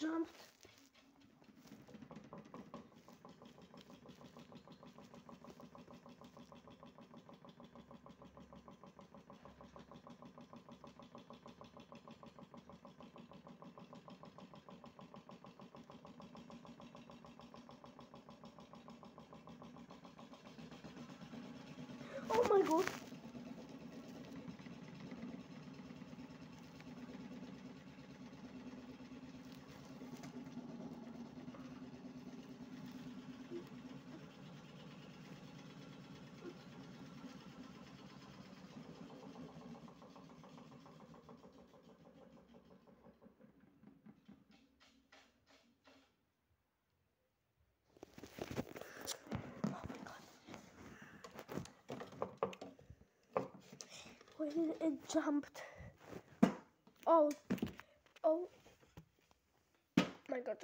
jumped. Oh my god. When it jumped. Oh, oh my god.